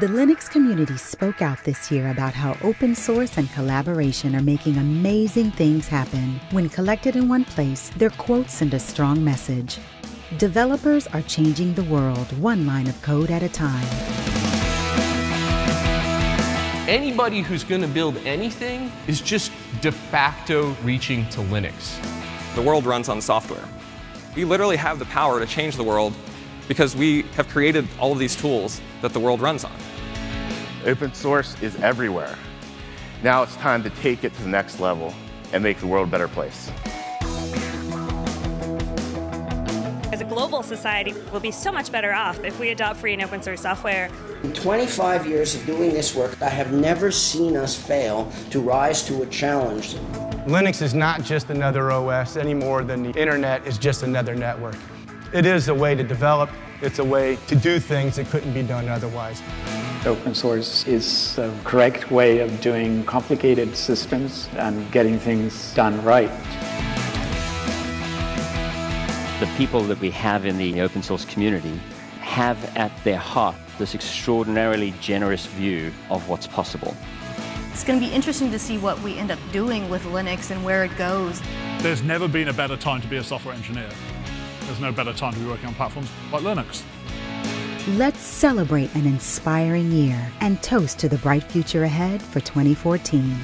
The Linux community spoke out this year about how open source and collaboration are making amazing things happen. When collected in one place, their quotes send a strong message. Developers are changing the world one line of code at a time. Anybody who's going to build anything is just de facto reaching to Linux. The world runs on software. We literally have the power to change the world because we have created all of these tools that the world runs on. Open source is everywhere. Now it's time to take it to the next level and make the world a better place. As a global society, we'll be so much better off if we adopt free and open source software. In 25 years of doing this work, I have never seen us fail to rise to a challenge. Linux is not just another OS any more than the internet is just another network. It is a way to develop, it's a way to do things that couldn't be done otherwise. Open source is the correct way of doing complicated systems and getting things done right. The people that we have in the open source community have at their heart this extraordinarily generous view of what's possible. It's going to be interesting to see what we end up doing with Linux and where it goes. There's never been a better time to be a software engineer. There's no better time to be working on platforms like Linux. Let's celebrate an inspiring year and toast to the bright future ahead for 2014.